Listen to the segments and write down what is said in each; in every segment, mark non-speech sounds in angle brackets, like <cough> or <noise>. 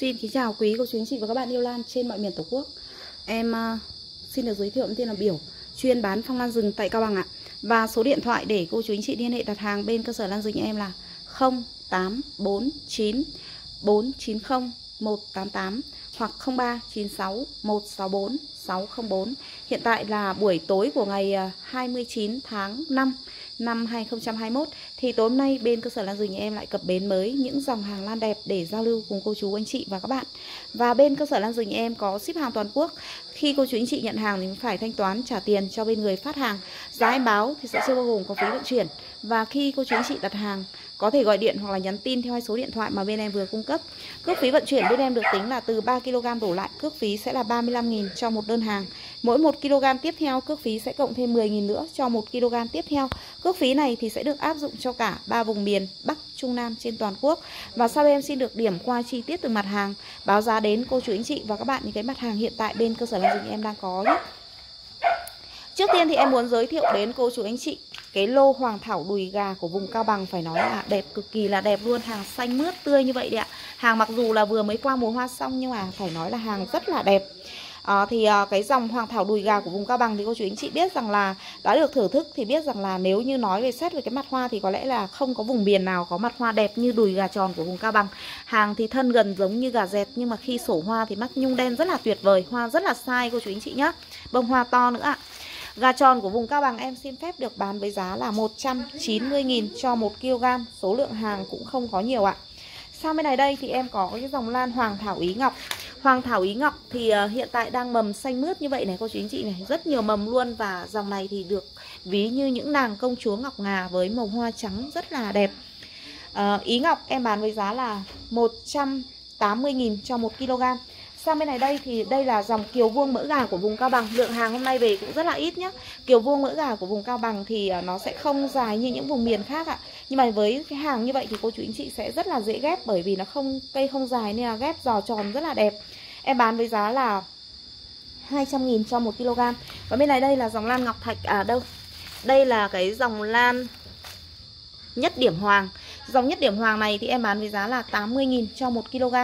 Xin kính chào quý cô chú anh chị và các bạn yêu lan trên mọi miền Tổ quốc. Em uh, xin được giới thiệu em tên là Biểu Chuyên bán phong lan rừng tại Cao Bằng ạ. Và số điện thoại để cô chú anh chị liên hệ đặt hàng bên cơ sở lan rừng em là 0849 490 188 hoặc 0396 164 604 Hiện tại là buổi tối của ngày ờ, 29 tháng 5 năm 2021 thì tối hôm nay bên cơ sở Lan Rừng nhà em lại cập bến mới những dòng hàng lan đẹp để giao lưu cùng cô chú, anh chị và các bạn. Và bên cơ sở Lan Rừng nhà em có ship hàng toàn quốc. Khi cô chú, anh chị nhận hàng thì phải thanh toán trả tiền cho bên người phát hàng. Giá em báo thì sẽ chưa bao gồm có phí vận chuyển. Và khi cô chú, anh chị đặt hàng có thể gọi điện hoặc là nhắn tin theo hai số điện thoại mà bên em vừa cung cấp. Cước phí vận chuyển bên em được tính là từ 3 kg đổ lại, cước phí sẽ là 35.000 cho một đơn hàng. Mỗi 1 kg tiếp theo cước phí sẽ cộng thêm 10.000 nữa cho 1 kg tiếp theo. Cước phí này thì sẽ được áp dụng cho cả ba vùng miền Bắc, Trung Nam trên toàn quốc. Và sau em xin được điểm qua chi tiết từ mặt hàng, báo giá đến cô chú anh chị và các bạn những cái mặt hàng hiện tại bên cơ sở làm dịch em đang có nhé. Trước tiên thì em muốn giới thiệu đến cô chú anh chị cái lô hoàng thảo đùi gà của vùng Cao Bằng phải nói là đẹp cực kỳ là đẹp luôn hàng xanh mướt tươi như vậy đấy ạ hàng mặc dù là vừa mới qua mùa hoa xong nhưng mà phải nói là hàng rất là đẹp À, thì à, cái dòng hoàng thảo đùi gà của vùng Cao Bằng thì cô chú anh chị biết rằng là đã được thử thức thì biết rằng là nếu như nói về xét về cái mặt hoa thì có lẽ là không có vùng miền nào có mặt hoa đẹp như đùi gà tròn của vùng Cao Bằng. Hàng thì thân gần giống như gà dẹt nhưng mà khi sổ hoa thì mắt nhung đen rất là tuyệt vời, hoa rất là sai cô chú anh chị nhá. Bông hoa to nữa ạ. Gà tròn của vùng Cao Bằng em xin phép được bán với giá là 190.000 cho 1 kg. Số lượng hàng cũng không có nhiều ạ. Sang bên này đây thì em có cái dòng lan Hoàng Thảo Ý Ngọc. Hoàng Thảo Ý Ngọc thì ờ, hiện tại đang mầm xanh mướt như vậy này cô chú anh chị này. Rất nhiều mầm luôn và dòng này thì được ví như những nàng công chúa Ngọc Ngà với màu hoa trắng rất là đẹp. À, Ý Ngọc em bán với giá là 180.000 cho 1 kg. Sang bên này đây thì đây là dòng kiều vuông mỡ gà của vùng Cao Bằng. Lượng hàng hôm nay về cũng rất là ít nhá. Kiều vuông mỡ gà của vùng Cao Bằng thì à, nó sẽ không dài như những vùng miền khác ạ. Nhưng mà với cái hàng như vậy thì cô chú anh chị sẽ rất là dễ ghép Bởi vì nó không, cây không dài nên là ghép giò tròn rất là đẹp. Em bán với giá là 200.000 cho 1 kg. Và bên này đây là dòng lan ngọc thạch À đâu? Đây là cái dòng lan nhất điểm hoàng. Dòng nhất điểm hoàng này thì em bán với giá là 80.000 cho 1 kg,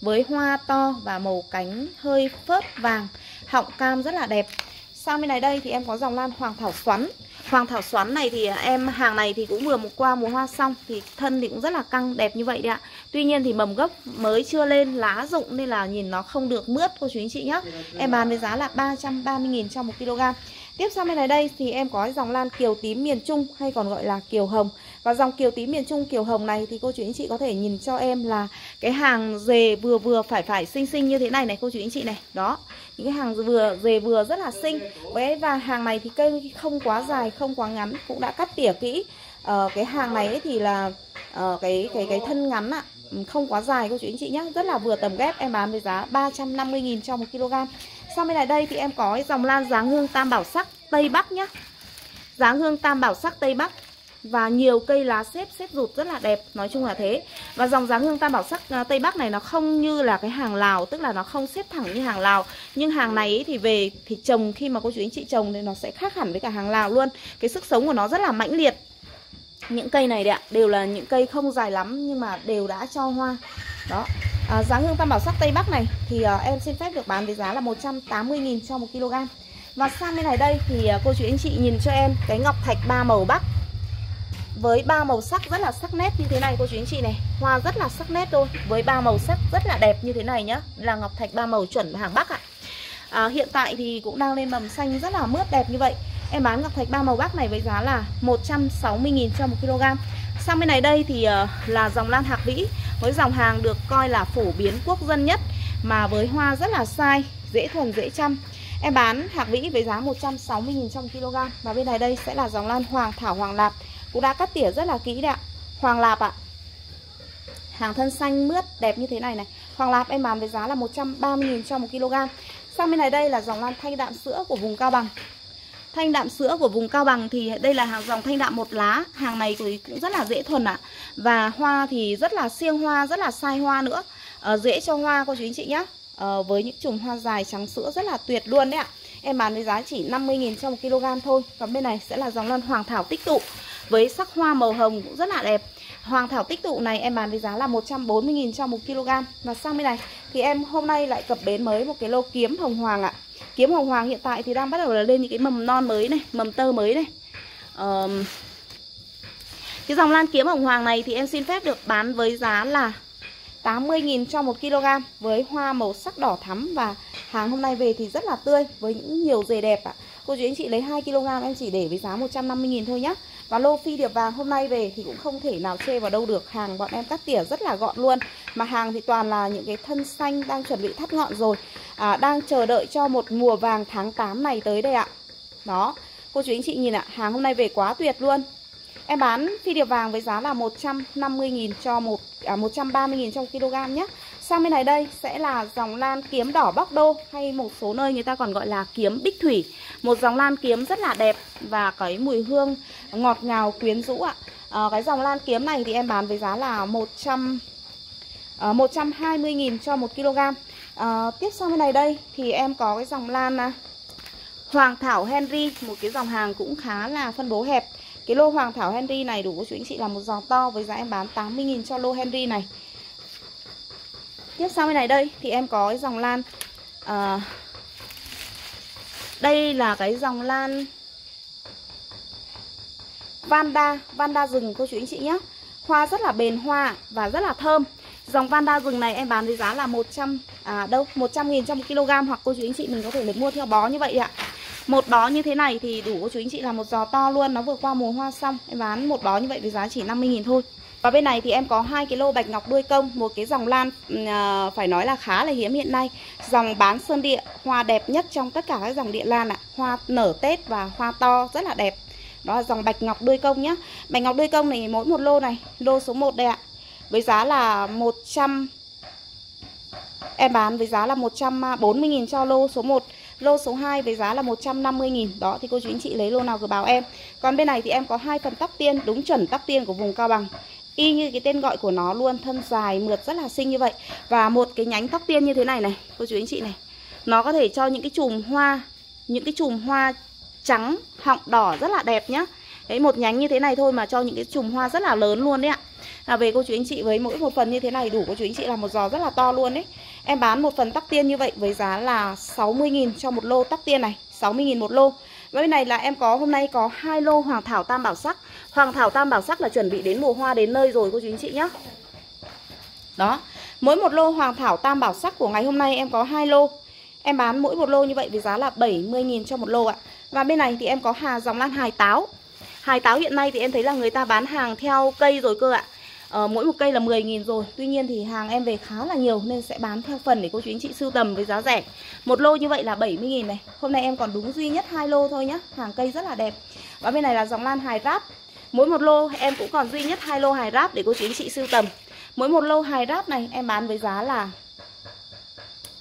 Với hoa to và màu cánh hơi phớt vàng, Họng cam rất là đẹp. Sang bên này đây thì em có dòng lan hoàng thảo xoắn. Hoàng thảo xoắn này thì em hàng này thì cũng vừa một qua mùa hoa xong Thì thân thì cũng rất là căng đẹp như vậy đấy ạ. Tuy nhiên thì mầm gốc mới chưa lên lá rụng Nên là nhìn nó không được mướt cô chú anh chị nhé Em bán với giá là 330.000 cho một kg. Tiếp sang bên này đây thì em có dòng lan kiều tím miền Trung hay còn gọi là kiều hồng. Và dòng kiều tím miền Trung kiều hồng này thì cô chú anh chị có thể nhìn cho em là cái hàng dề vừa vừa phải phải xinh xinh như thế này này cô chú anh chị này. Đó, những cái hàng vừa dề vừa rất là xinh. Và hàng này thì cây không quá dài, không quá ngắn cũng đã cắt tỉa kỹ. Ờ, Cái hàng này thì là uh, cái cái cái thân ngắn ạ không quá dài cô chú anh chị nhé Rất là vừa tầm ghép em bán với giá 350.000 cho 1 kg. Sau bên này đây thì em có dòng lan dáng hương tam bảo sắc Tây Bắc nhá. Dáng hương tam bảo sắc Tây Bắc và nhiều cây lá xếp xếp rụt rất là đẹp nói chung là thế. Và dòng dáng hương tam bảo sắc à, tây bắc này nó không như là cái hàng lào tức là nó không xếp thẳng như hàng lào. Nhưng hàng này thì về thì trồng khi mà cô chú anh chị trồng thì nó sẽ khác hẳn với cả hàng lào luôn. Cái sức sống của nó rất là mãnh liệt. Những cây này đấy ạ đều là những cây không dài lắm nhưng mà đều đã cho hoa. Đó. À, dáng hương tam bảo sắc tây bắc này thì à, em xin phép được bán với giá là 180.000 cho một kg. Và sang bên này đây thì à, cô chú anh chị nhìn cho em cái ngọc thạch ba màu bắc với ba màu sắc rất là sắc nét như thế này cô chú anh chị này. Hoa rất là sắc nét thôi. Với ba màu sắc rất là đẹp như thế này nhá. Là ngọc thạch ba màu chuẩn hàng bắc ạ. À, hiện tại thì cũng đang lên mầm xanh rất là mướt đẹp như vậy. Em bán ngọc thạch ba màu bắc này với giá là 160.000 cho 1 kg. Sang bên này đây thì uh, là dòng lan hạc vĩ. Với dòng hàng được coi là phổ biến quốc dân nhất Mà với hoa rất là sai, dễ thuần dễ chăm. Em bán hạc vĩ với giá 160.000 trong kg. Và bên này đây sẽ là dòng lan hoàng thảo hoàng lạp. Cũng đã cắt tỉa rất là kỹ đấy ạ. Hoàng lạp ạ. Hàng thân xanh mướt đẹp như thế này này. Hoàng lạp em bán với giá là 130.000 cho 1 kg. Sang bên này đây là dòng lan thanh đạm sữa của vùng Cao Bằng. Thanh đạm sữa của vùng Cao Bằng thì đây là hàng dòng thanh đạm một lá. Hàng này cũng rất là dễ thuần ạ. À. Và hoa thì rất là siêng hoa, rất là sai hoa nữa. À, Dễ cho hoa cô chú anh chị nhé à, ờ, Với những chùm hoa dài trắng sữa rất là tuyệt luôn đấy ạ. Em bán với giá chỉ 50.000 cho 1 kg thôi. Còn bên này sẽ là dòng lan hoàng thảo tích tụ. Với sắc hoa màu hồng cũng rất là đẹp. Hoàng thảo tích tụ này em bán với giá là 140.000 cho 1 kg. Và sang bên này thì em hôm nay lại cập bến mới một cái lô kiếm hồng hoàng ạ. Kiếm hồng hoàng hiện tại thì đang bắt đầu là lên những cái mầm non mới này, mầm tơ mới này. Um, Cái dòng lan kiếm hồng hoàng này thì em xin phép được bán với giá là 80.000 cho 1 kg Với hoa màu sắc đỏ thắm. Và hàng hôm nay về thì rất là tươi Với những nhiều dề đẹp ạ. Cô chú anh chị lấy 2 kg em chỉ để với giá 150.000 thôi nhá và lô phi điệp vàng hôm nay về thì cũng không thể nào chê vào đâu được. Hàng bọn em cắt tỉa rất là gọn luôn. Mà hàng thì toàn là những cái thân xanh đang chuẩn bị thắt ngọn rồi. À, Đang chờ đợi cho một mùa vàng tháng 8 này tới đây ạ. Đó. Cô chú anh chị nhìn ạ Hàng hôm nay về quá tuyệt luôn. Em bán phi điệp vàng với giá là 150.000 cho một à, 130.000 trong kg nhé Sang bên này đây sẽ là dòng lan kiếm đỏ bóc đô hay một số nơi người ta còn gọi là kiếm bích thủy. Một dòng lan kiếm rất là đẹp và cái mùi hương ngọt ngào quyến rũ ạ. À, cái dòng lan kiếm này thì em bán với giá là 100 uh, 120.000 cho 1 kg. À, tiếp sang bên này đây thì em có cái dòng lan uh, Hoàng Thảo Henry, một cái dòng hàng cũng khá là phân bố hẹp. Cái lô Hoàng Thảo Henry này đủ của chú anh chị là một giò to với giá em bán 80.000 cho lô Henry này. Tiếp sau bên này đây thì em có cái dòng lan à, Đây là cái dòng lan Vanda, Vanda rừng cô chú anh chị nhé Hoa rất là bền hoa và rất là thơm Dòng Vanda rừng này em bán với giá là 100 à đâu 100 nghìn trong 1 kg hoặc cô chú anh chị mình có thể được mua theo bó như vậy ạ. Một bó như thế này thì đủ cô chú anh chị là một giò to luôn, nó vừa qua mùa hoa xong. Em bán một bó như vậy với giá chỉ 50 nghìn thôi. Và bên này thì em có hai cái lô bạch ngọc đuôi công, một cái dòng lan uh, phải nói là khá là hiếm hiện nay. Dòng bán sơn địa, hoa đẹp nhất trong tất cả các dòng địa lan ạ. Hoa nở Tết và hoa to rất là đẹp. Đó là dòng bạch ngọc đuôi công nhá. Bạch ngọc đuôi công này mỗi một lô này, lô số 1 đây ạ. Với giá là 100 Em bán với giá là 140.000 cho lô số 1 Lô số 2 với giá là 150.000 Đó thì cô chú anh chị lấy lô nào cứ báo em Còn bên này thì em có hai phần tóc tiên Đúng chuẩn tóc tiên của vùng Cao Bằng Y như cái tên gọi của nó luôn, Thân dài, mượt, rất là xinh như vậy. Và một cái nhánh tóc tiên như thế này này, Cô chú anh chị này, Nó có thể cho những cái chùm hoa, Những cái chùm hoa trắng, họng đỏ rất là đẹp nhá. Đấy, một nhánh như thế này thôi mà cho những cái chùm hoa rất là lớn luôn đấy ạ. Là về cô chú anh chị, với mỗi một phần như thế này đủ, cô chú anh chị là một giò rất là to luôn đấy. Em bán một phần tóc tiên như vậy với giá là 60.000 cho một lô tóc tiên này 60.000 một lô. Và bên này là em có, hôm nay có hai lô hoàng thảo tam bảo sắc. Hoàng thảo tam bảo sắc là chuẩn bị đến mùa hoa đến nơi rồi cô chú anh chị nhé Đó Mỗi một lô hoàng thảo tam bảo sắc của ngày hôm nay em có hai lô. Em bán mỗi một lô như vậy với giá là 70.000 cho một lô ạ. Và bên này thì em có hà dòng lan hài táo. Hài táo hiện nay thì em thấy là người ta bán hàng theo cây rồi cơ ạ. Ờ, mỗi một cây là 10.000 rồi. Tuy nhiên thì hàng em về khá là nhiều nên sẽ bán theo phần để cô chú anh chị sưu tầm với giá rẻ. Một lô như vậy là 70.000 này. Hôm nay em còn đúng duy nhất hai lô thôi nhá. Hàng cây rất là đẹp. Và bên này là dòng lan hài ráp. Mỗi một lô em cũng còn duy nhất hai lô hài ráp để cô chú anh chị sưu tầm. Mỗi một lô hài ráp này em bán với giá là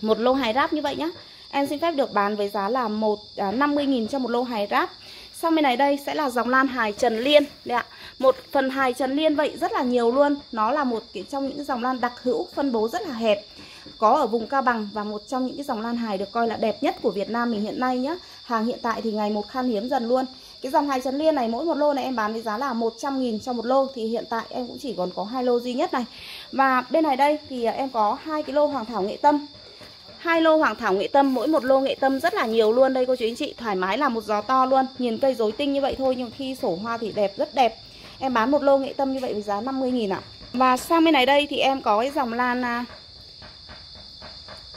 một lô hài ráp như vậy nhá. Em xin phép được bán với giá là một à, 50.000 cho một lô hài ráp. Sang bên này đây sẽ là dòng lan hài Trần Liên. Đây ạ. Một phần hài Trần Liên vậy rất là nhiều luôn. Nó là một cái trong những dòng lan đặc hữu phân bố rất là hẹp Có ở vùng Cao Bằng và một trong những cái dòng lan hài được coi là đẹp nhất của Việt Nam mình hiện nay nhá. Hàng hiện tại thì ngày một khan hiếm dần luôn. Cái dòng hai chấn Liên này, mỗi một lô này em bán với giá là 100.000 cho một lô. Thì hiện tại em cũng chỉ còn có hai lô duy nhất này. Và bên này đây thì à, em có hai cái lô Hoàng Thảo Nghệ Tâm. Hai lô hoàng thảo nghệ tâm, mỗi một lô nghệ tâm rất là nhiều luôn. Đây, cô chú anh chị, thoải mái là một gió to luôn. Nhìn cây rối tinh như vậy thôi, nhưng khi sổ hoa thì đẹp, rất đẹp. Em bán một lô nghệ tâm như vậy với giá 50 nghìn ạ. Và sang bên này đây thì em có cái dòng lan à,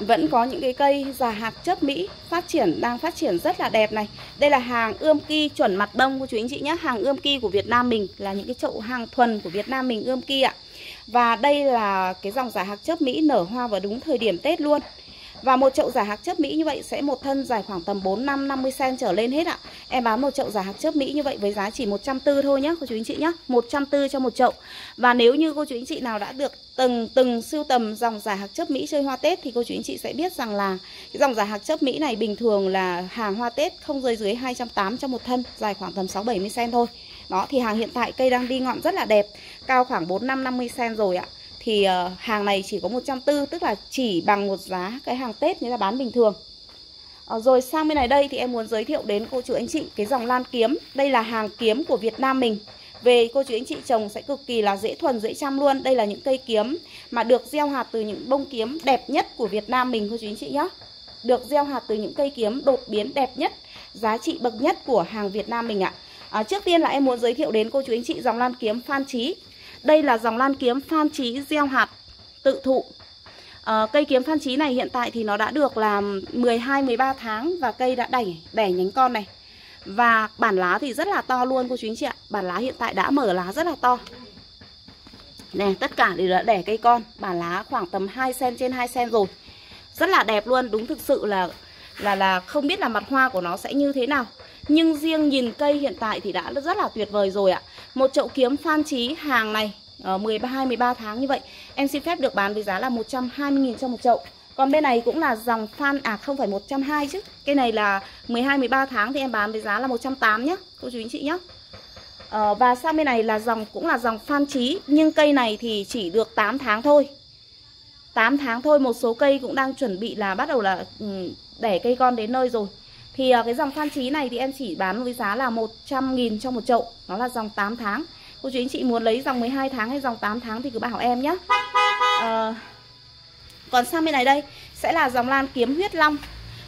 vẫn có những cái cây già hạt chấp Mỹ phát triển, đang phát triển rất là đẹp này. Đây là hàng ươm ki chuẩn mặt đông của chú anh chị nhé. Hàng ươm ki của Việt Nam mình là những cái chậu hàng thuần của Việt Nam mình ươm ki ạ. Và đây là cái dòng giả hạt chớp Mỹ nở hoa vào đúng thời điểm Tết luôn. Và một chậu giả hạc chớp Mỹ như vậy sẽ một thân dài khoảng tầm 4 5 50 cm trở lên hết ạ. Em bán một chậu giả hạc chớp Mỹ như vậy với giá chỉ 140 thôi nhá cô chú anh chị nhá. 140 cho một chậu. Và nếu như cô chú anh chị nào đã được từng từng sưu tầm dòng giả hạc chớp Mỹ chơi hoa Tết thì cô chú anh chị sẽ biết rằng là cái dòng giả hạc chớp Mỹ này bình thường là hàng hoa Tết không rơi dưới 280 cho một thân, dài khoảng tầm 6 70 cm thôi. Đó thì hàng hiện tại cây đang đi ngọn rất là đẹp, cao khoảng 4 5 50 cm rồi ạ thì uh, hàng này chỉ có 140 tức là chỉ bằng một giá cái hàng Tết người ta bán bình thường. Uh, rồi sang bên này đây thì em muốn giới thiệu đến cô chú anh chị cái dòng lan kiếm. Đây là hàng kiếm của Việt Nam mình. về cô chú anh chị trồng sẽ cực kỳ là dễ thuần dễ chăm luôn đây là những cây kiếm mà được gieo hạt từ những bông kiếm đẹp nhất của Việt Nam mình cô chú anh chị nhé được gieo hạt từ những cây kiếm đột biến đẹp nhất giá trị bậc nhất của hàng Việt Nam mình ạ à, trước tiên là em muốn giới thiệu đến cô chú anh chị dòng lan kiếm Phan Trí đây là dòng lan kiếm Phan Trí gieo hạt tự thụ. À, cây kiếm Phan Trí này hiện tại thì nó đã được là 12-13 tháng và cây đã đẩy đẻ nhánh con này. Và bản lá thì rất là to luôn cô chú anh chị ạ. Bản lá hiện tại đã mở lá rất là to. Nè tất cả đều đã đẻ cây con. Bản lá khoảng tầm 2cm trên 2cm rồi. Rất là đẹp luôn. Đúng thực sự là là là không biết là mặt hoa của nó sẽ như thế nào. Nhưng riêng nhìn cây hiện tại thì đã rất là tuyệt vời rồi ạ Một chậu kiếm phan trí hàng này ờ, 12-13 tháng như vậy Em xin phép được bán với giá là 120.000 cho một chậu còn bên này cũng là dòng fan à không phải 120 chứ. Cái này là 12 13 tháng thì em bán với giá là 180 nhá, cô chú anh chị nhá. Ờ, và sang bên này là dòng cũng là dòng phan trí nhưng cây này thì chỉ được 8 tháng thôi. 8 tháng thôi, một số cây cũng đang chuẩn bị là bắt đầu là ừ, đẻ cây con đến nơi rồi. Thì uh, cái dòng phan trí này thì em chỉ bán với giá là 100.000 cho một chậu, nó là dòng 8 tháng. Cô chú anh chị muốn lấy dòng 12 tháng hay dòng 8 tháng thì cứ bảo em nhé. Uh, ờ, còn sang bên này đây sẽ là dòng lan kiếm huyết long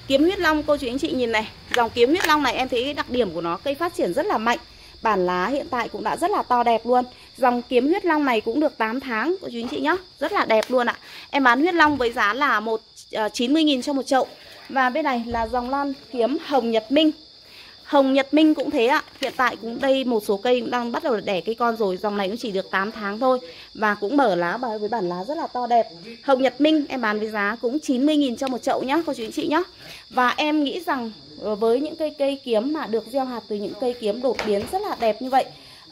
Kiếm huyết long cô chú anh chị nhìn này Dòng kiếm huyết long này em thấy cái đặc điểm của nó Cây phát triển rất là mạnh Bản lá hiện tại cũng đã rất là to đẹp luôn Dòng kiếm huyết long này cũng được 8 tháng Cô chú anh chị nhá Rất là đẹp luôn ạ Em bán huyết long với giá là một ờ, uh, 90.000 cho một chậu và bên này là dòng lan kiếm hồng nhật minh. Hồng Nhật Minh cũng thế ạ. Hiện tại cũng đây một số cây cũng đang bắt đầu đẻ cây con rồi. Dòng này cũng chỉ được 8 tháng thôi Và cũng mở lá với bản lá rất là to đẹp. Hồng Nhật Minh em bán với giá cũng 90.000 cho một chậu nhá Cô chú anh chị nhá. Và em nghĩ rằng ờ, với những cây cây kiếm mà được gieo hạt từ những cây kiếm đột biến rất là đẹp như vậy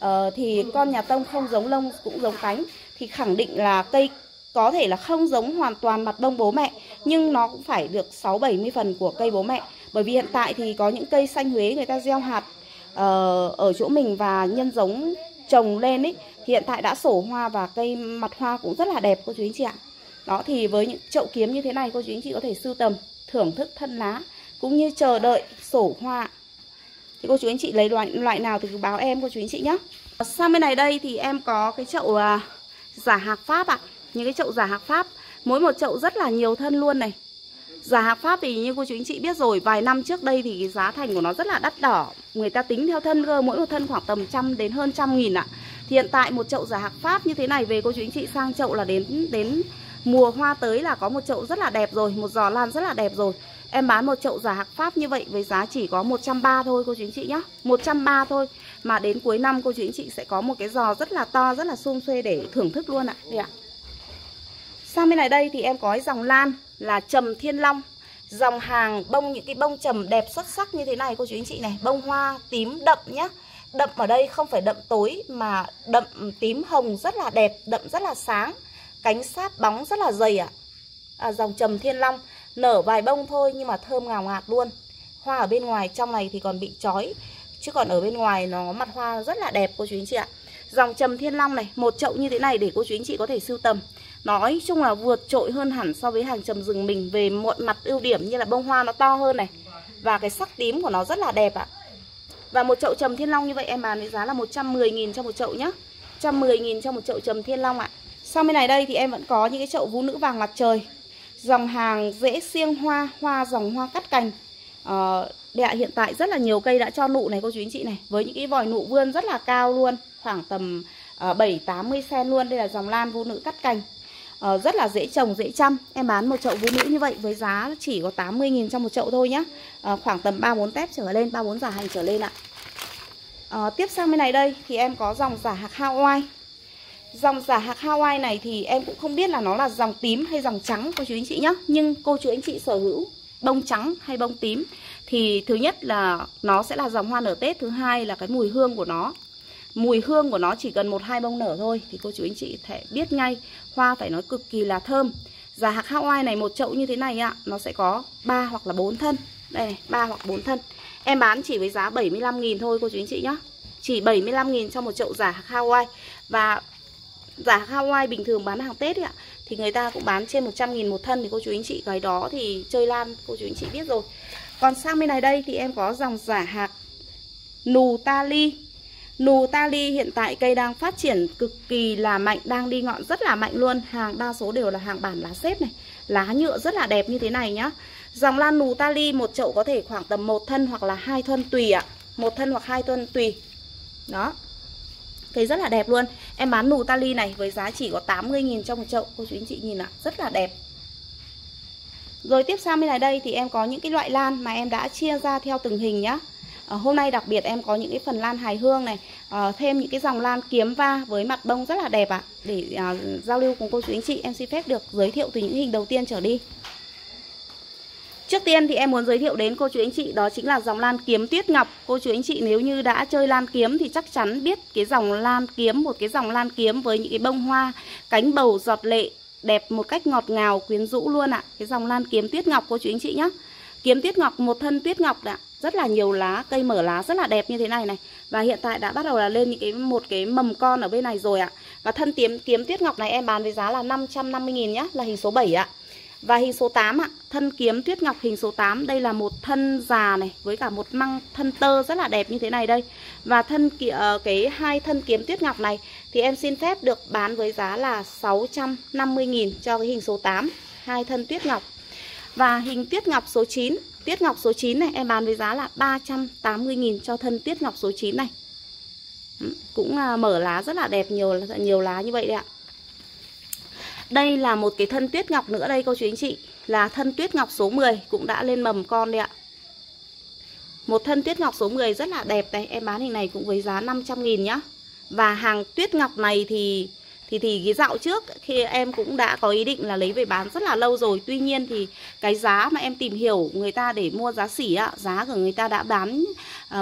uh, Thì con nhà tông không giống lông cũng giống cánh Thì khẳng định là cây có thể là không giống hoàn toàn mặt bông bố mẹ. Nhưng nó cũng phải được 6-70 phần của cây bố mẹ bởi vì hiện tại thì có những cây xanh Huế người ta gieo hạt uh, ở chỗ mình và nhân giống trồng lên ấy hiện tại đã sổ hoa và cây mặt hoa cũng rất là đẹp cô chú anh chị ạ. Đó thì với những chậu kiếm như thế này cô chú anh chị có thể sưu tầm, thưởng thức thân lá cũng như chờ đợi sổ hoa. Thì cô chú anh chị lấy loại loại nào thì cứ báo em cô chú anh chị nhé. Ờ, sang bên này đây thì em có cái chậu uh, giả hạc Pháp ạ. À. Những cái chậu giả hạc Pháp Mỗi một chậu rất là nhiều thân luôn này. Giá hạc Pháp thì như cô chú anh chị biết rồi, Vài năm trước đây thì cái giá thành của nó rất là đắt đỏ. Người ta tính theo thân cơ, Mỗi một thân khoảng tầm trăm đến hơn trăm nghìn ạ. Thì hiện tại một chậu giả hạc Pháp như thế này Về cô chú anh chị sang chậu là đến đến mùa hoa tới là có một chậu rất là đẹp rồi, Một giò lan rất là đẹp rồi. Em bán một chậu giả hạc Pháp như vậy với giá chỉ có 130 thôi cô chú anh chị nhé 130 thôi, Mà đến cuối năm cô chú anh chị sẽ có một cái giò rất là to, Rất là xung xuê để thưởng thức luôn ạ. Đây ạ. Sang bên này đây thì em có dòng lan là trầm thiên long. Dòng hàng bông những cái bông trầm đẹp xuất sắc như thế này cô chú anh chị này. Bông hoa tím đậm nhá. Đậm ở đây không phải đậm tối mà đậm tím hồng rất là đẹp, đậm rất là sáng. Cánh sáp bóng rất là dày ạ. À. à, Dòng trầm thiên long. Nở vài bông thôi nhưng mà thơm ngào ngạt luôn. Hoa ở bên ngoài trong này thì còn bị chói Chứ còn ở bên ngoài nó mặt hoa rất là đẹp cô chú anh chị ạ. Dòng trầm thiên long này Một chậu như thế này để cô chú anh chị có thể sưu tầm. Nói chung là vượt trội hơn hẳn so với hàng trầm rừng mình Về mọi mặt ưu điểm như là bông hoa nó to hơn này. Và cái sắc tím của nó rất là đẹp ạ. Và một chậu trầm thiên long như vậy em bán với giá là 110.000 cho một chậu nhá. 110.000 cho một chậu trầm thiên long ạ. Sau bên này đây thì em vẫn có những cái chậu vũ nữ vàng mặt trời. Dòng hàng dễ siêng hoa, hoa dòng hoa cắt cành. Ờ, Đệ hiện tại rất là nhiều cây đã cho nụ này cô chú anh chị này. Với những cái vòi nụ vươn rất là cao luôn Khoảng tầm uh, 7-80 cm luôn. Đây là dòng lan vũ nữ cắt cành uh, Rất là dễ trồng, dễ chăm. Em bán một chậu vũ nữ như vậy với giá chỉ có 80.000 trong một chậu thôi nhá. Uh, Khoảng tầm 3-4 tép trở lên, 3-4 giả hành trở lên ạ. Uh, Tiếp sang bên này đây thì em có dòng giả hạc Hawaii. Dòng giả hạc Hawaii này thì em cũng không biết là nó là dòng tím hay dòng trắng cô chú anh chị nhá. Nhưng cô chú anh chị sở hữu bông trắng hay bông tím Thì thứ nhất là nó sẽ là dòng hoa nở Tết Thứ hai là cái mùi hương của nó. Mùi hương của nó chỉ cần một hai bông nở thôi, Thì cô chú anh chị thể biết ngay. Hoa phải nói cực kỳ là thơm. Giả hạc Hawaii này một chậu như thế này ạ, Nó sẽ có 3 hoặc là 4 thân. Đây này 3 hoặc 4 thân. Em bán chỉ với giá 75.000 thôi, cô chú anh chị nhá. Chỉ 75.000 cho một chậu giả hạc Hawaii. Và giả hạc Hawaii bình thường bán hàng Tết ấy ạ, Thì người ta cũng bán trên 100.000 một thân Thì cô chú anh chị, cái đó thì chơi lan, cô chú anh chị biết rồi. Còn sang bên này đây thì em có dòng giả hạc Nù ta ly Nù tali hiện tại cây đang phát triển cực kỳ là mạnh, Đang đi ngọn rất là mạnh luôn. Hàng đa số đều là hàng bản lá xếp này. Lá nhựa rất là đẹp như thế này nhá. Dòng lan nù tali, một chậu có thể khoảng tầm một thân hoặc là hai thân tùy ạ. Một thân hoặc hai thân tùy. Đó. Cây rất là đẹp luôn. Em bán nù tali này với giá chỉ có 80.000 trong một chậu. Cô chú anh chị nhìn ạ, Rất là đẹp. Rồi tiếp sang bên này đây thì em có những cái loại lan Mà em đã chia ra theo từng hình nhá à, Hôm nay đặc biệt em có những cái phần lan hài hương này à, Thêm những cái dòng lan kiếm va với mặt bông rất là đẹp ạ. Để à, giao lưu cùng cô chú anh chị Em xin phép được giới thiệu từ những hình đầu tiên trở đi. Trước tiên thì em muốn giới thiệu đến cô chú anh chị đó chính là dòng lan kiếm tuyết ngọc. Cô chú anh chị nếu như đã chơi lan kiếm thì chắc chắn biết cái dòng lan kiếm Một cái dòng lan kiếm với những cái bông hoa cánh bầu giọt lệ Đẹp một cách ngọt ngào quyến rũ luôn ạ. Cái dòng lan kiếm tuyết ngọc cô chú anh chị nhé Kiếm tuyết ngọc một thân tuyết ngọc ạ. Rất là nhiều lá, cây mở lá rất là đẹp như thế này này. Và hiện tại đã bắt đầu là lên những cái một cái mầm con ở bên này rồi ạ. Và thân kiếm, kiếm tuyết ngọc này em bán với giá là 550.000 nhá Là hình số 7 ạ. Và hình số 8 ạ, thân kiếm tuyết ngọc hình số 8 Đây là một thân già này với cả một măng thân tơ rất là đẹp như thế này đây. Và thân ờ, cái hai thân kiếm tuyết ngọc này Thì em xin phép được bán với giá là 650.000 cho cái hình số 8 Hai thân tuyết ngọc. Và hình tuyết ngọc số 9 Tiết ngọc số 9 này em bán với giá là 380.000 cho thân tiết ngọc số 9 này. Ừ, cũng à, mở lá rất là đẹp, nhiều nhiều lá như vậy đấy ạ. Đây là một cái thân tuyết ngọc nữa đây cô chú anh chị. Là thân tuyết ngọc số 10 Cũng đã lên mầm con đấy ạ. Một thân tuyết ngọc số 10 rất là đẹp này, Em bán hình này cũng với giá 500 000 nhá. Và hàng tuyết ngọc này thì thì thì cái dạo trước khi em cũng đã có ý định là lấy về bán rất là lâu rồi. Tuy nhiên thì cái giá mà em tìm hiểu người ta để mua giá xỉ ạ Giá của người ta đã bán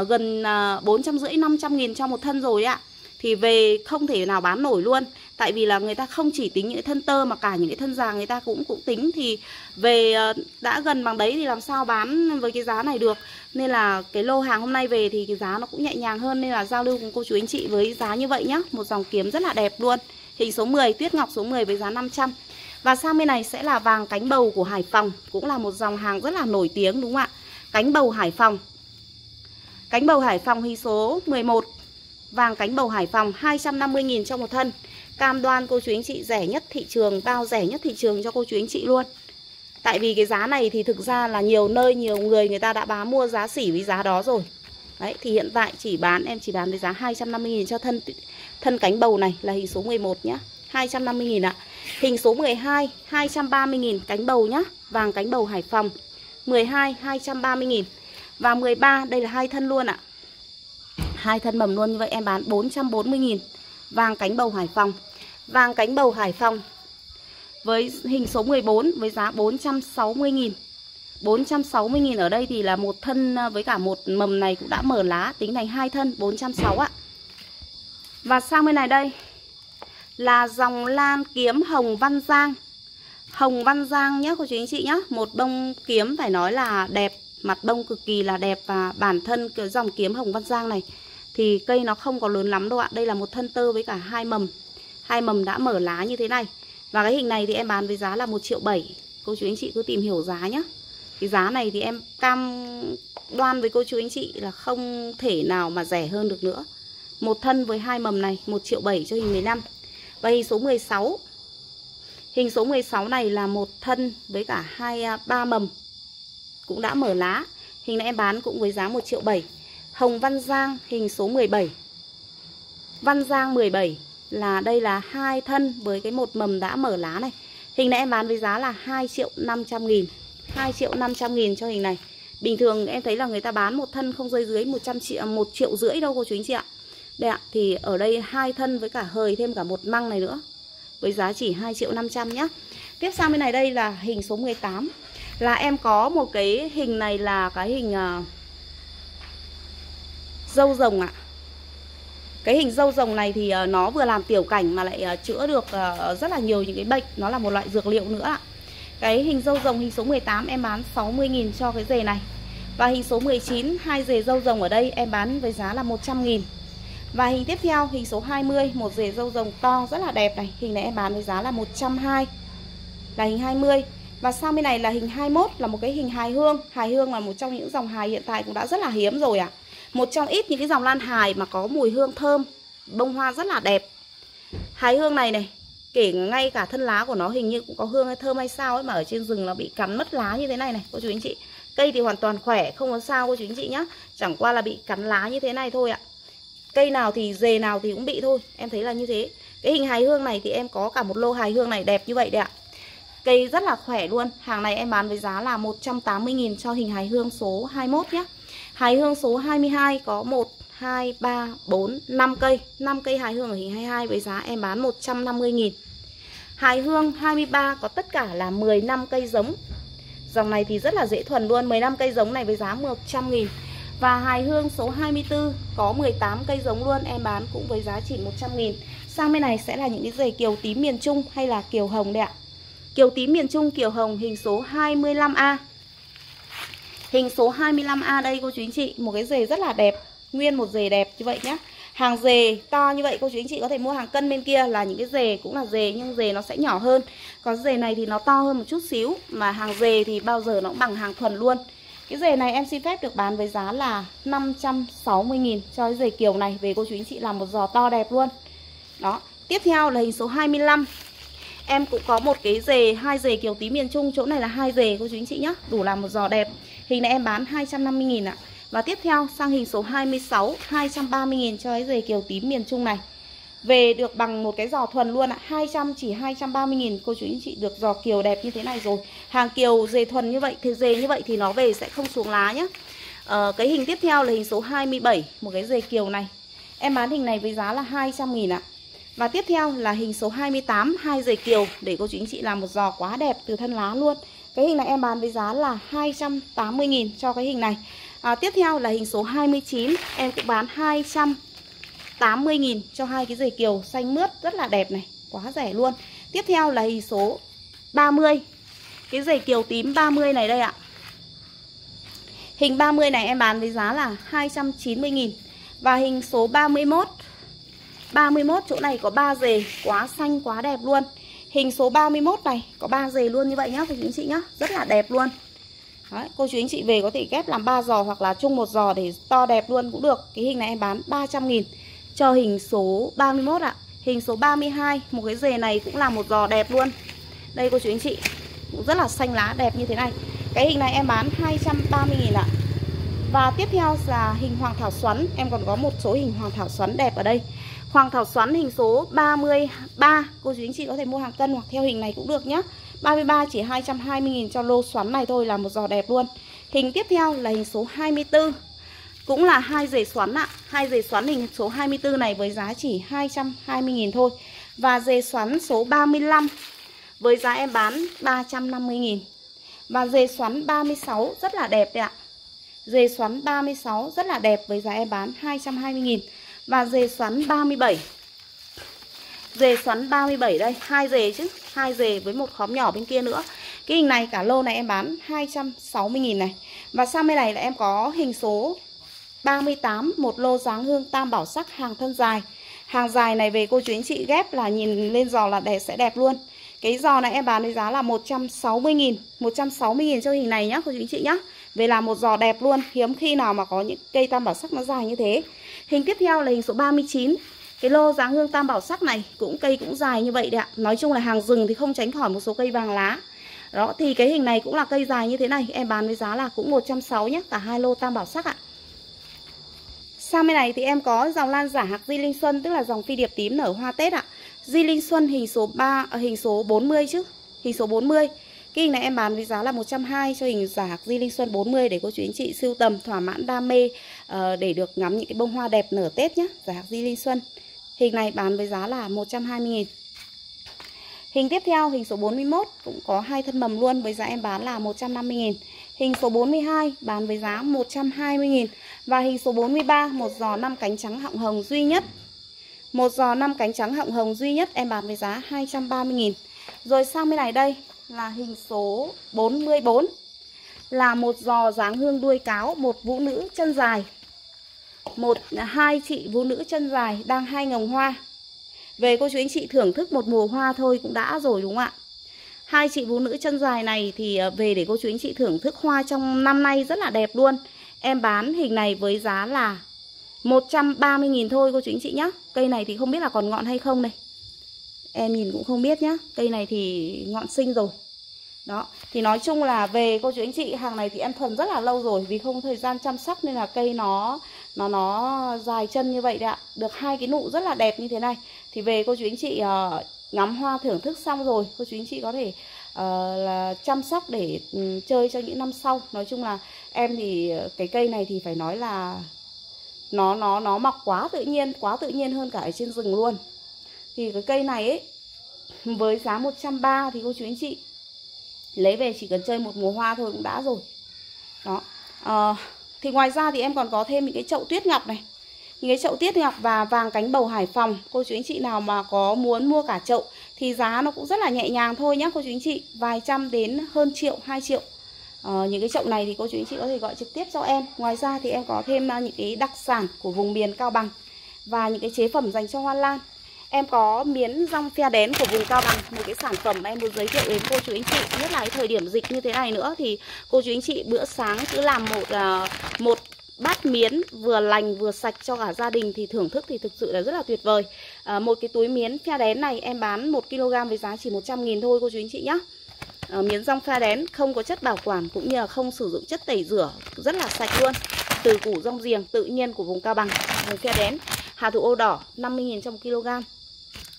uh, gần à, bốn trăm rưỡi năm trăm nghìn cho một thân rồi ạ thì về không thể nào bán nổi luôn. Tại vì là người ta không chỉ tính những cái thân tơ mà cả những cái thân già người ta cũng cũng tính. Thì về à, đã gần bằng đấy thì làm sao bán với cái giá này được? Nên là cái lô hàng hôm nay về thì cái giá nó cũng nhẹ nhàng hơn. Nên là giao lưu cùng cô chú anh chị với giá như vậy nhá. Một dòng kiếm rất là đẹp luôn hình số 10 tuyết ngọc số 10 với giá 500 và sang bên này sẽ là vàng cánh bầu của Hải Phòng, cũng là một dòng hàng rất là nổi tiếng, đúng không ạ? Cánh bầu Hải Phòng. Cánh bầu Hải Phòng hình số 11 Vàng cánh bầu Hải Phòng 250.000 cho một thân. Cam đoan cô chú anh chị rẻ nhất thị trường, Bao rẻ nhất thị trường cho cô chú anh chị luôn. Tại vì cái giá này thì thực ra là nhiều nơi, nhiều người người ta đã bán mua giá xỉ với giá đó rồi. Đấy, thì hiện tại chỉ bán, em chỉ bán với giá 250.000 cho thân thân cánh bầu này là hình số 11 nhá 250.000 ạ. Hình số 12 230.000 cánh bầu nhá, Vàng cánh bầu Hải Phòng. 12 230.000 Và 13 đây là hai thân luôn ạ. Hai thân mầm luôn như vậy, em bán 440.000 vàng cánh bầu Hải Phòng. Vàng cánh bầu Hải Phòng với hình số 14 với giá 460.000 460.000 ở đây thì là một thân ờ, với cả một mầm này cũng đã mở lá, tính thành hai thân 460 ạ và sang bên này đây, là dòng lan kiếm hồng văn giang. Hồng văn giang nhé cô chú anh chị nhé một bông kiếm phải nói là đẹp, mặt bông cực kỳ là đẹp và bản thân cái dòng kiếm hồng văn giang này thì cây nó không có lớn lắm đâu ạ. Đây là một thân tơ với cả hai mầm. Hai mầm đã mở lá như thế này. Và cái hình này thì em bán với giá là một triệu bảy. Cô chú anh chị cứ tìm hiểu giá nhé cái giá này thì em cam đoan với cô chú anh chị là không thể nào mà rẻ hơn được nữa một thân với hai mầm này 1 triệu 7 cho hình 15 và hình số 16 hình số 16 này là một thân với cả hai à, ba mầm cũng đã mở lá. Hình này em bán cũng với giá 1 triệu 7 Hồng Văn Giang hình số 17 Văn Giang 17 là đây là hai thân với cái một mầm đã mở lá này. Hình này em bán với giá là 2 triệu 500 nghìn 2 triệu 500 nghìn cho hình này. Bình thường em thấy là người ta bán một thân không rơi dưới 100 triệu, à, 1 triệu rưỡi đâu cô chú anh chị ạ. Đây ạ, thì ở đây hai thân với cả hời thêm cả một măng này nữa Với giá chỉ 2 triệu 500 nhá. Tiếp sang bên này đây là hình số 18 Là em có một cái hình này là cái hình uh, dâu rồng ạ. Cái hình dâu rồng này thì uh, nó vừa làm tiểu cảnh mà lại uh, chữa được uh, rất là nhiều những cái bệnh. Nó là một loại dược liệu nữa ạ. Cái hình dâu rồng hình số 18 em bán 60.000 cho cái dề này. Và hình số 19 hai dề dâu rồng ở đây em bán với giá là 100.000 và hình tiếp theo, hình số 20 một dề dâu rồng to rất là đẹp này. Hình này em bán với giá là 120 là hình 20 và sang bên này là hình 21 là một cái hình hài hương. Hài hương là một trong những dòng hài hiện tại cũng đã rất là hiếm rồi ạ. À. Một trong ít những cái dòng lan hài mà có mùi hương thơm, Bông hoa rất là đẹp. Hài hương này này, Kể ngay cả thân lá của nó hình như cũng có hương hay thơm hay sao ấy, Mà ở trên rừng nó bị cắn mất lá như thế này này, Cô chú anh chị. Cây thì hoàn toàn khỏe, không có sao, cô chú anh chị nhá. Chẳng qua là bị cắn lá như thế này thôi ạ. Cây nào thì dề nào thì cũng bị thôi. Em thấy là như thế. Cái hình hài hương này thì em có cả một lô hài hương này đẹp như vậy đấy ạ. Cây rất là khỏe luôn. Hàng này em bán với giá là 180.000 cho hình hài hương số 21 nhé Hài hương số 22 có 1, 2, 3, 4, 5 cây. 5 cây hài hương ở hình 22 với giá em bán 150.000 Hài hương 23 có tất cả là 15 cây giống. Dòng này thì rất là dễ thuần luôn. 15 cây giống này với giá 100.000 và hài hương số 24 có 18 cây giống luôn, Em bán cũng với giá chỉ 100.000 Sang bên này sẽ là những cái dề kiều tím miền Trung hay là kiều hồng đấy ạ. Kiều tím miền Trung kiều hồng, hình số 25A Hình số 25A đây, cô chú anh chị, Một cái dề rất là đẹp, Nguyên một dề đẹp như vậy nhá. Hàng dề to như vậy, cô chú anh chị có thể mua hàng cân bên kia là những cái dề cũng là dề nhưng dề nó sẽ nhỏ hơn. Còn dề này thì nó to hơn một chút xíu, Mà hàng dề thì bao giờ nó cũng bằng hàng thuần luôn. Cái dề này em xin phép được bán với giá là 560.000 cho cái dề kiều này. Về cô chú anh chị làm một giò to đẹp luôn. Đó Tiếp theo là hình số 25 Em cũng có một cái dề, hai dề kiều tí miền Trung. Chỗ này là hai dề cô chú anh chị nhá. Đủ làm một giò đẹp. Hình này em bán 250.000 ạ. Và tiếp theo sang hình số 26 230.000 cho cái dề kiều tím miền Trung này. Về được bằng một cái giò thuần luôn ạ. 200 chỉ 230.000 Cô chú anh chị được giò kiều đẹp như thế này rồi. Hàng kiều dề thuần như vậy Thì dề như vậy thì nó về sẽ không xuống lá nhá. À, Cái hình tiếp theo là hình số 27 Một cái dề kiều này. Em bán hình này với giá là 200.000 ạ. Và tiếp theo là hình số 28 hai dề kiều để cô chú anh chị làm một giò quá đẹp từ thân lá luôn. Cái hình này em bán với giá là 280.000 cho cái hình này. À, tiếp theo là hình số 29 em cũng bán 80.000 cho hai cái dề kiều xanh mướt rất là đẹp này, quá rẻ luôn. Tiếp theo là hình số 30. Cái dề kiều tím 30 này đây ạ. Hình 30 này em bán với giá là 290.000 và hình số 31 31 chỗ này có 3 dề Quá xanh quá đẹp luôn Hình số 31 này có 3 dề luôn như vậy nhá Cô chú anh chị nhá Rất là đẹp luôn Đấy, cô chú anh chị về có thể ghép làm 3 giò hoặc là chung một giò để to đẹp luôn cũng được Cái hình này em bán 300 nghìn cho hình số 31 ạ. Hình số 32 Một cái dề này cũng là một giò đẹp luôn. Đây cô chú anh chị, Cũng rất là xanh lá đẹp như thế này. Cái hình này em bán 230 nghìn ạ. Và tiếp theo là hình hoàng thảo xoắn. Em còn có một số hình hoàng thảo xoắn đẹp ở đây. Hoàng thảo xoắn hình số 33 Cô chú anh chị có thể mua hàng cân hoặc theo hình này cũng được nhé 33 chỉ 220.000 cho lô xoắn này thôi là một giò đẹp luôn. Hình tiếp theo là hình số 24 cũng là hai dề xoắn ạ. Hai dề xoắn hình số 24 này với giá chỉ 220.000 thôi. Và dề xoắn số 35 Với giá em bán 350.000 Và dề xoắn 36 rất là đẹp đấy ạ. Dề xoắn 36 rất là đẹp với giá em bán 220.000 và dề xoắn 37 Dề xoắn 37 đây, hai dề chứ, hai dề với một khóm nhỏ bên kia nữa. Cái hình này, cả lô này em bán 260.000 này. Và sang bên này là em có hình số 38 Một lô dáng hương tam bảo sắc hàng thân dài. Hàng dài này về cô chú anh chị ghép là nhìn lên giò là đẹp, sẽ đẹp luôn. Cái giò này em bán với giá là 160.000 160.000 cho hình này nhá, cô chú anh chị nhá. Về là một giò đẹp luôn, Hiếm khi nào mà có những cây tam bảo sắc nó dài như thế. Hình tiếp theo là hình số 39 Cái lô dáng hương tam bảo sắc này cũng cây cũng dài như vậy đấy ạ. Nói chung là hàng rừng thì không tránh khỏi một số cây vàng lá. Đó, thì cái hình này cũng là cây dài như thế này, Em bán với giá là cũng 160 nhé Cả hai lô tam bảo sắc ạ. Sang bên này thì em có dòng lan giả hạt di linh xuân Tức là dòng phi điệp tím nở hoa Tết ạ Di linh xuân hình số 3 à, Hình số 40 chứ Hình số 40 cái hình này em bán với giá là 120 cho hình giả hạc Di Linh Xuân 40 để cô chú anh chị sưu tầm thỏa mãn đam mê uh, để được ngắm những cái bông hoa đẹp nở Tết nhé. Giả hạc Di Linh Xuân. Hình này bán với giá là 120 000 Hình tiếp theo hình số 41 cũng có hai thân mầm luôn với giá em bán là 150 000 Hình số 42 bán với giá 120 000 và hình số 43 một giò 5 cánh trắng họng hồng duy nhất. Một giò 5 cánh trắng họng hồng duy nhất em bán với giá 230 000 Rồi sang bên này đây, là hình số 44 là một giò dáng hương đuôi cáo, một vũ nữ chân dài. Một, hai chị vũ nữ chân dài đang hai ngồng hoa. Về cô chú anh chị thưởng thức một mùa hoa thôi cũng đã rồi đúng không ạ? Hai chị vũ nữ chân dài này thì ờ, về để cô chú anh chị thưởng thức hoa trong năm nay rất là đẹp luôn. Em bán hình này với giá là 130.000 thôi cô chú anh chị nhá Cây này thì không biết là còn ngọn hay không này Em nhìn cũng không biết nhá Cây này thì ngọn sinh rồi đó, thì nói chung là về cô chú anh chị hàng này thì em thuần rất là lâu rồi vì không thời gian chăm sóc nên là cây nó nó nó dài chân như vậy đấy ạ. Được hai cái nụ rất là đẹp như thế này. Thì về cô chú anh chị uh, ngắm hoa thưởng thức xong rồi, cô chú anh chị có thể uh, Ờ, là chăm sóc để ừ, chơi cho những năm sau. Nói chung là em thì ờ, cái cây này thì phải nói là nó nó nó mọc quá tự nhiên, quá tự nhiên hơn cả ở trên rừng luôn. Thì cái cây này ấy <laughs> với giá 130 thì cô chú anh chị lấy về chỉ cần chơi một mùa hoa thôi cũng đã rồi đó à, thì ngoài ra thì em còn có thêm những cái chậu tuyết ngọc này những cái chậu tuyết ngọc và vàng cánh bầu Hải Phòng cô chú anh chị nào mà có muốn mua cả chậu thì giá nó cũng rất là nhẹ nhàng thôi nhá cô chú anh chị. Vài trăm đến hơn triệu 2 triệu. À, những cái chậu này thì cô chú anh chị có thể gọi trực tiếp cho em. Ngoài ra thì em có thêm à, những cái đặc sản của vùng miền Cao Bằng và những cái chế phẩm dành cho hoa lan. Em có miến rong phe đén của vùng Cao Bằng Một cái sản phẩm em muốn giới thiệu đến cô chú anh chị. Nhất là cái thời điểm dịch như thế này nữa Thì cô chú anh chị bữa sáng cứ làm một à, một bát miến vừa lành vừa sạch cho cả gia đình thì thưởng thức thì thực sự là rất là tuyệt vời. À, Một cái túi miến pha đén này em bán 1kg với giá chỉ 100.000 thôi cô chú anh chị nhé à, Miến rong pha đén không có chất bảo quản cũng như là không sử dụng chất tẩy rửa Rất là sạch luôn. Từ củ rong giềng tự nhiên của vùng Cao Bằng Vùng pha đén. Hà thủ ô đỏ 50.000 trong 1 kg.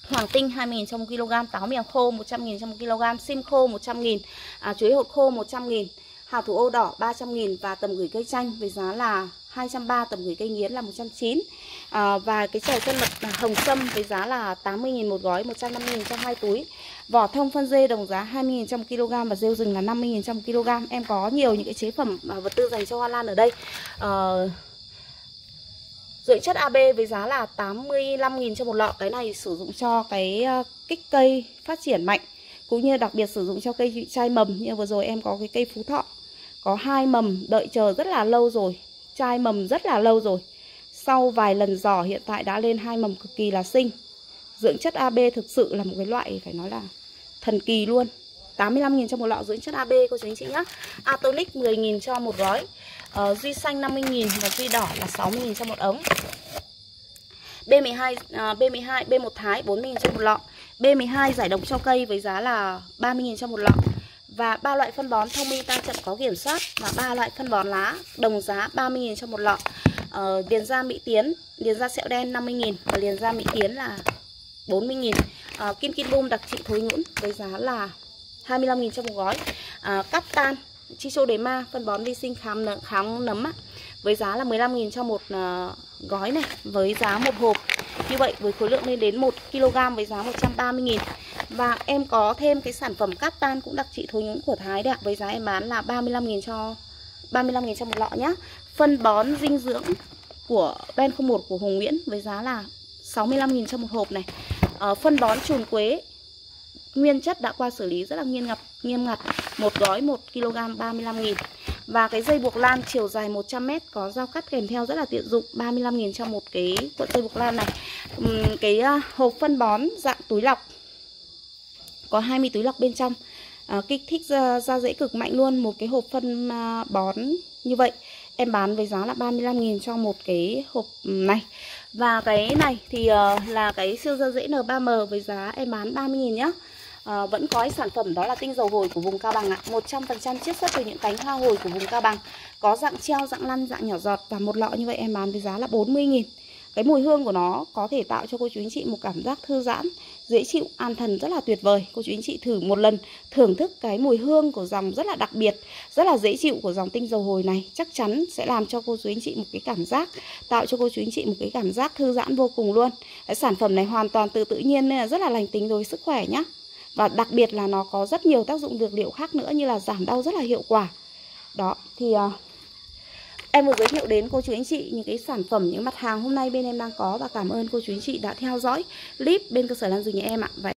Hoàng tinh 20.000 trong 1 kg, táo mèo khô 100.000 trong 1 kg, sim khô 100.000, à, chuối hột khô 100.000, hào thủ ô đỏ 300.000 và tầm gửi cây chanh với giá là 230 tầm gửi cây nghiến là 190 à, và cái chè chân mật hồng sâm với giá là 80.000 một gói 150.000 cho hai túi. Vỏ thông phân dê đồng giá 20.000 trong kg và rêu rừng là 50.000 trong kg. Em có nhiều những cái chế phẩm à, vật tư dành cho hoa lan ở đây. À, Dưỡng chất AB với giá là 85.000 cho một lọ. Cái này sử dụng cho cái ờ, kích cây phát triển mạnh Cũng như đặc biệt sử dụng cho cây chai mầm. Như vừa rồi em có cái cây phú thọ. Có hai mầm đợi chờ rất là lâu rồi. Chai mầm rất là lâu rồi. Sau vài lần giỏ hiện tại đã lên hai mầm cực kỳ là xinh. Dưỡng chất AB thực sự là một cái loại phải nói là thần kỳ luôn. 85.000 cho một lọ dưỡng chất AB cô chú anh chị nhá. Atonic 10.000 cho một gói. Uh, Duy xanh 50.000 và duy đỏ là 60.000 cho một ống. B12 uh, B12 B1 Thái 40.000 cho một lọ. B12 giải độc cho cây với giá là 30.000 cho một lọ và ba loại phân bón thông minh tăng chậm có kiểm soát và ba loại phân bón lá đồng giá 30.000 cho một lọ. Ờ, liền da mỹ tiến liền da sẹo đen 50.000 và liền da mỹ tiến là 40.000 ờ, kim kim bum đặc trị thối nhũn với giá là 25.000 cho một gói. Ờ, à, cắt tan chi chô đề ma phân bón vi sinh kháng nấm, kháng nấm á, với giá là 15.000 cho một uh, gói này với giá một hộp. Như vậy với khối lượng lên đến 1 kg với giá 130.000 và em có thêm cái sản phẩm cát tan cũng đặc trị thối nhũng của Thái đấy ạ. Với giá em bán là 35.000 cho 35.000 cho một lọ nhá. Phân bón dinh dưỡng của Ben 01 của Hùng Nguyễn với giá là 65.000 cho một hộp này. Uh, phân bón trùn quế nguyên chất đã qua xử lý rất là nghiêm ngặt nghiêm ngặt. Một gói 1 kg 35.000 và cái dây buộc lan chiều dài 100m có dao cắt kèm theo rất là tiện dụng 35.000 cho một cái cuộn dây buộc lan này. Cái ờ, hộp phân bón dạng túi lọc có 20 túi lọc bên trong. À, kích thích ra, ra dễ cực mạnh luôn một cái hộp phân ờ, bón như vậy em bán với giá là 35.000 cho một cái hộp này. Và cái này thì là cái siêu da dễ N3M với giá em bán 30.000 nhá à, vẫn có sản phẩm đó là tinh dầu hồi của vùng Cao Bằng ạ. 100% chiết xuất từ những cánh hoa hồi của vùng Cao Bằng. Có dạng treo, dạng lăn, dạng nhỏ giọt và một lọ như vậy em bán với giá là 40 000 Cái mùi hương của nó có thể tạo cho cô chú anh chị một cảm giác thư giãn, dễ chịu, an thần rất là tuyệt vời. Cô chú anh chị thử một lần thưởng thức cái mùi hương của dòng rất là đặc biệt, rất là dễ chịu của dòng tinh dầu hồi này. Chắc chắn sẽ làm cho cô chú anh chị một cái cảm giác, tạo cho cô chú anh chị một cái cảm giác thư giãn vô cùng luôn. Cái sản phẩm này hoàn toàn từ tự nhiên nên là rất là lành tính đối với sức khỏe nhá. Và đặc biệt là nó có rất nhiều tác dụng dược liệu khác nữa như là giảm đau rất là hiệu quả. Đó, thì uh, em vừa giới thiệu đến cô chú anh chị những cái sản phẩm, những mặt hàng hôm nay bên em đang có và cảm ơn cô chú anh chị đã theo dõi clip bên cơ sở Lan Dừng nhà em ạ. Và